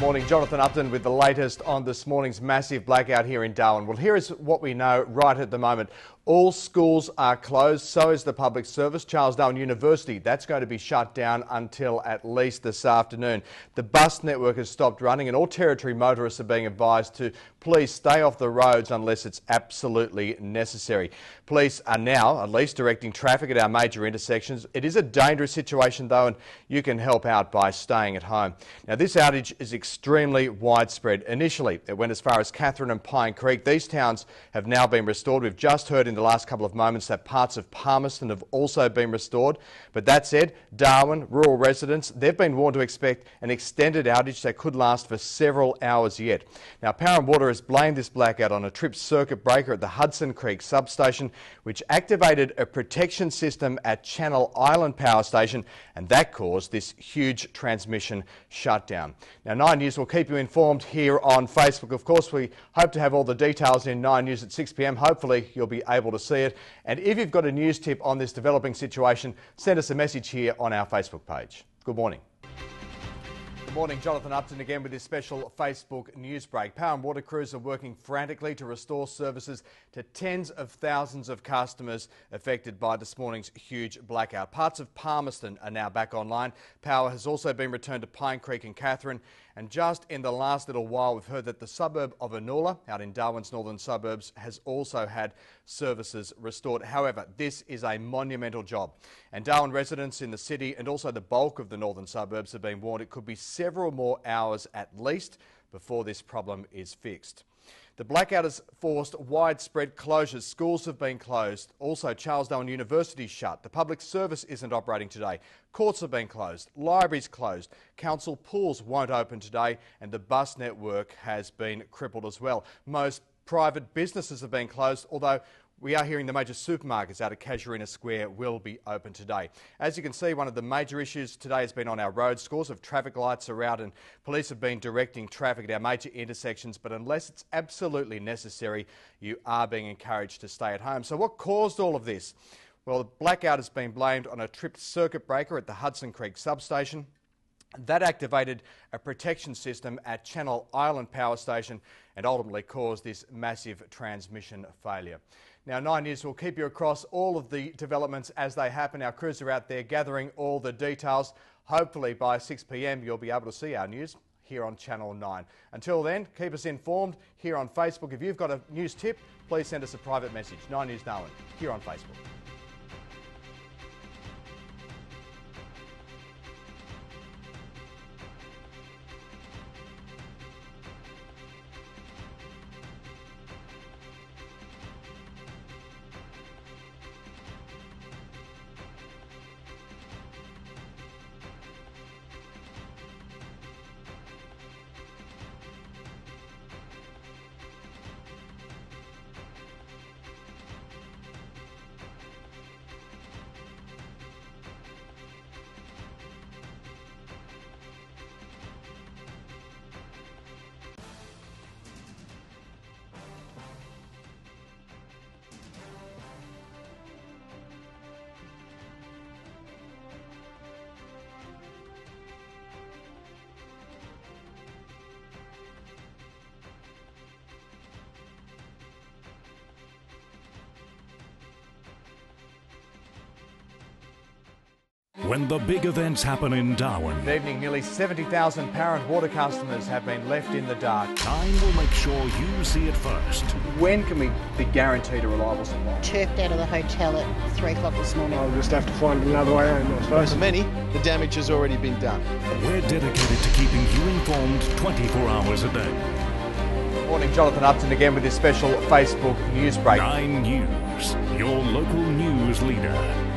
Good morning, Jonathan Upton with the latest on this morning's massive blackout here in Darwin. Well, here is what we know right at the moment. All schools are closed, so is the public service. Charles Darwin University, that's going to be shut down until at least this afternoon. The bus network has stopped running and all Territory motorists are being advised to please stay off the roads unless it's absolutely necessary. Police are now at least directing traffic at our major intersections. It is a dangerous situation though and you can help out by staying at home. Now this outage is extremely widespread. Initially it went as far as Katherine and Pine Creek. These towns have now been restored. We've just heard in the last couple of moments that parts of Palmerston have also been restored. But that said, Darwin, rural residents, they've been warned to expect an extended outage that could last for several hours yet. Now, Power and Water has blamed this blackout on a trip circuit breaker at the Hudson Creek substation, which activated a protection system at Channel Island Power Station, and that caused this huge transmission shutdown. Now, 9 News will keep you informed here on Facebook. Of course, we hope to have all the details in 9 News at 6 pm. Hopefully, you'll be able able to see it. And if you've got a news tip on this developing situation, send us a message here on our Facebook page. Good morning. Good morning, Jonathan Upton again with this special Facebook news break. Power and water crews are working frantically to restore services to tens of thousands of customers affected by this morning's huge blackout. Parts of Palmerston are now back online. Power has also been returned to Pine Creek and Katherine. And just in the last little while, we've heard that the suburb of Anula, out in Darwin's northern suburbs, has also had services restored. However, this is a monumental job. And Darwin residents in the city and also the bulk of the northern suburbs have been warned it could be several more hours at least before this problem is fixed. The blackout has forced widespread closures. Schools have been closed. Also, Charles Darwin University shut. The public service isn't operating today. Courts have been closed. Libraries closed. Council pools won't open today. And the bus network has been crippled as well. Most private businesses have been closed, although we are hearing the major supermarkets out of Casuarina Square will be open today. As you can see, one of the major issues today has been on our roads. Scores of traffic lights are out and police have been directing traffic at our major intersections, but unless it's absolutely necessary, you are being encouraged to stay at home. So what caused all of this? Well, the blackout has been blamed on a tripped circuit breaker at the Hudson Creek substation. That activated a protection system at Channel Island Power Station and ultimately caused this massive transmission failure. Now, Nine News will keep you across all of the developments as they happen. Our crews are out there gathering all the details. Hopefully by 6 p.m. you'll be able to see our news here on Channel 9. Until then, keep us informed here on Facebook. If you've got a news tip, please send us a private message. 9 News Darwin here on Facebook. When the big events happen in Darwin. Good evening. Nearly 70,000 parent water customers have been left in the dark. Nine will make sure you see it first. When can we be guaranteed a reliable supply? Turfed out of the hotel at 3 o'clock this morning. I'll just have to find another way home, I suppose. For many, the damage has already been done. We're dedicated to keeping you informed 24 hours a day. Morning, Jonathan Upton again with this special Facebook news break. Nine News, your local news leader.